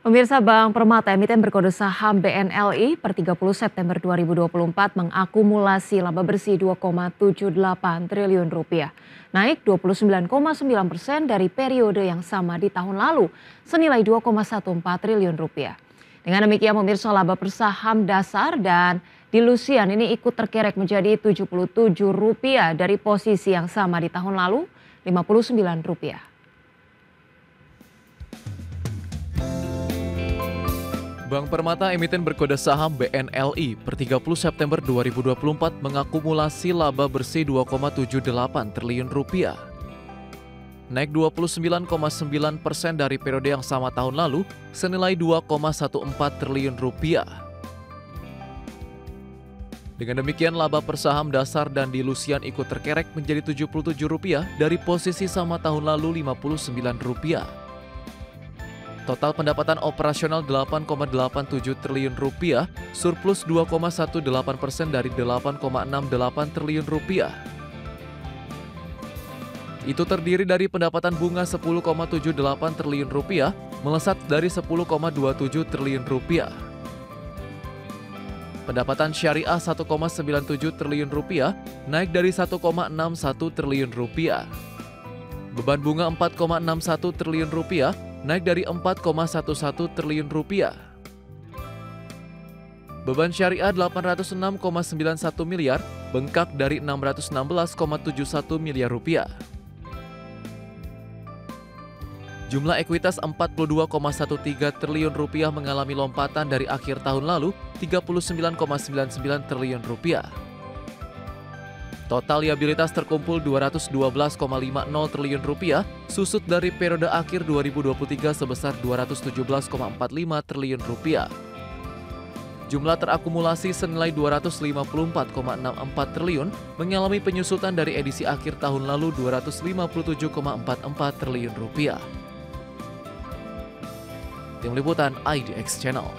Pemirsa Bank Permata emiten berkode saham BNLI per 30 September 2024 mengakumulasi laba bersih 2,78 triliun rupiah, naik 29,9 persen dari periode yang sama di tahun lalu, senilai 2,14 triliun rupiah. Dengan demikian pemirsa laba per saham dasar dan dilusian ini ikut terkerek menjadi 77 rupiah dari posisi yang sama di tahun lalu, 59 rupiah. Bank Permata emiten berkode saham BNLI per 30 September 2024 mengakumulasi laba bersih 2,78 triliun rupiah. Naik 29,9 persen dari periode yang sama tahun lalu, senilai 2,14 triliun rupiah. Dengan demikian laba per saham dasar dan dilusian ikut terkerek menjadi 77 rupiah dari posisi sama tahun lalu 59 rupiah. Total pendapatan operasional 8,87 triliun rupiah, surplus 2,18 persen dari 8,68 triliun rupiah. Itu terdiri dari pendapatan bunga 10,78 triliun rupiah, melesat dari 10,27 triliun rupiah. Pendapatan syariah 1,97 triliun rupiah, naik dari 1,61 triliun rupiah. Beban bunga 4,61 triliun rupiah, naik dari 4,11 triliun rupiah. Beban syariah 806,91 miliar, bengkak dari 616,71 miliar rupiah. Jumlah ekuitas 42,13 triliun rupiah mengalami lompatan dari akhir tahun lalu 39,99 triliun rupiah. Total liabilitas terkumpul 212,50 triliun rupiah, susut dari periode akhir 2023 sebesar 217,45 triliun rupiah. Jumlah terakumulasi senilai 254,64 triliun mengalami penyusutan dari edisi akhir tahun lalu 257,44 triliun rupiah. Tim Liputan IDX Channel.